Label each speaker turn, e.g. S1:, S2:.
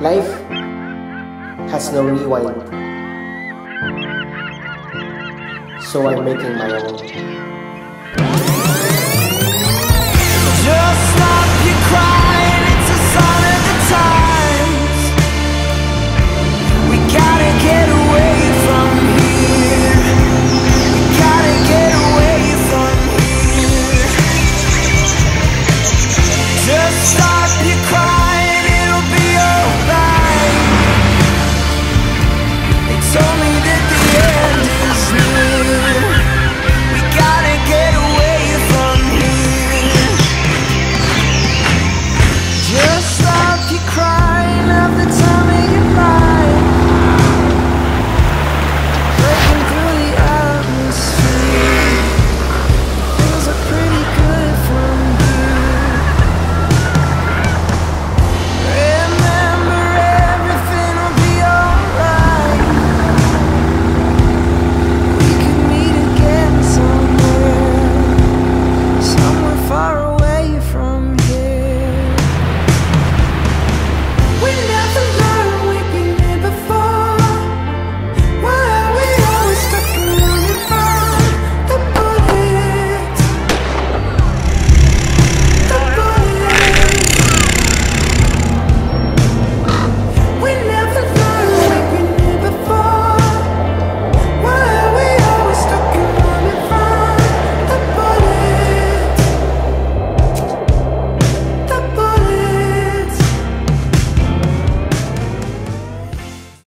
S1: Life has no rewind. So I'm making my own.
S2: Just stop your crying, it's a sign of the times. We gotta get away from here. Gotta get away from here. Just stop. Tell me